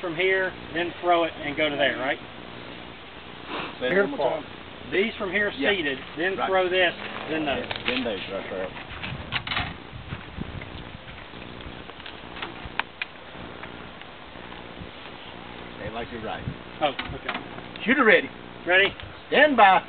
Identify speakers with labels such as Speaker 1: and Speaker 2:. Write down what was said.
Speaker 1: from here, then throw it and go to there, right?
Speaker 2: Here
Speaker 1: These from here
Speaker 3: Yeah.
Speaker 1: seated, then
Speaker 3: Right.
Speaker 1: throw this, then those.
Speaker 3: Yeah, Then those, right, right. Stay like you're right.
Speaker 1: Oh, okay.
Speaker 3: Shooter ready.
Speaker 1: Ready?
Speaker 3: Stand by.